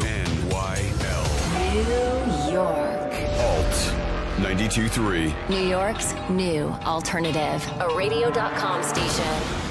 WNYL. New York. Alt 92.3. New York's new alternative. A radio.com station.